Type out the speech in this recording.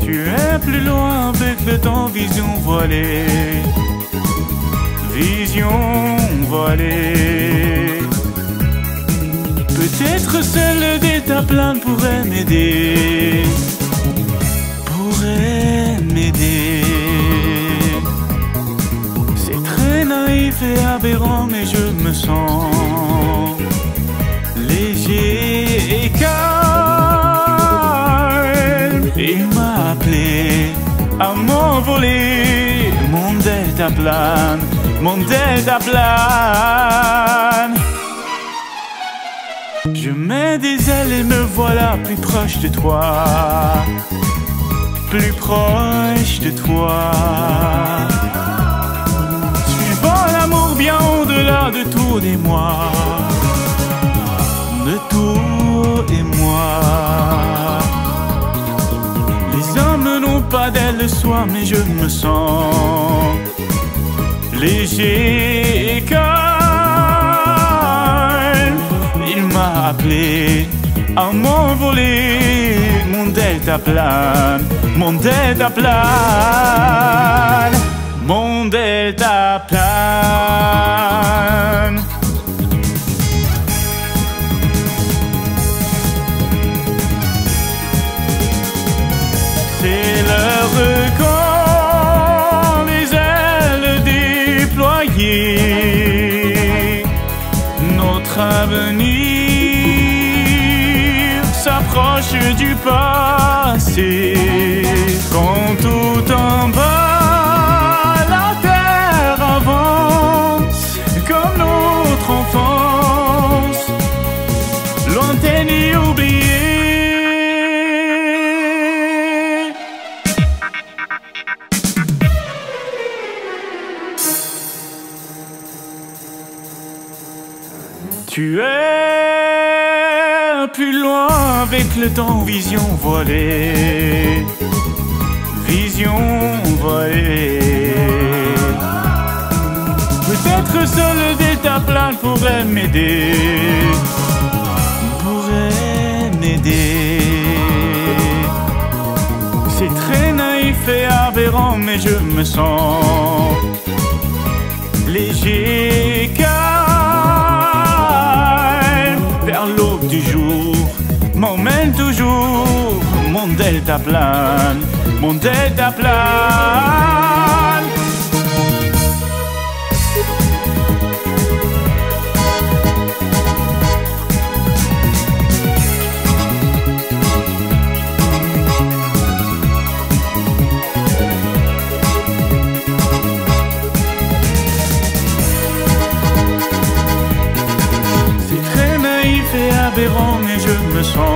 Tu es plus loin avec le temps, vision voilée. Vision voilée. Peut-être seul d'état plein pourrait m'aider. Aberrant, mais je me sens léger et calme. Il m'a appelé à m'envoler. Mon delta plane, mon delta plane. Je mets des ailes et me voilà plus proche de toi. Plus proche de toi. Bien au-delà de tout et moi. De tout et moi. Les hommes n'ont pas d'aile le soir, mais je me sens léger et calme. Il m'a appelé à m'envoler. Mon delta plane, mon delta plane, mon delta plane. C'est l'heure quand les ailes déployées, notre avenir s'approche du passé. Quand tout Tu es plus loin avec le temps, vision voilée. Vision voilée. Peut-être seul d'état plein pourrait m'aider. C'est très naïf et aberrant, mais je me sens léger calme. Vers l'aube du jour m'emmène toujours mon delta plane mon delta plane mais je me sens